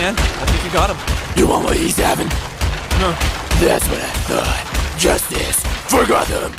man. I think you got him. You want what he's having? No. That's what I thought. Justice for Gotham.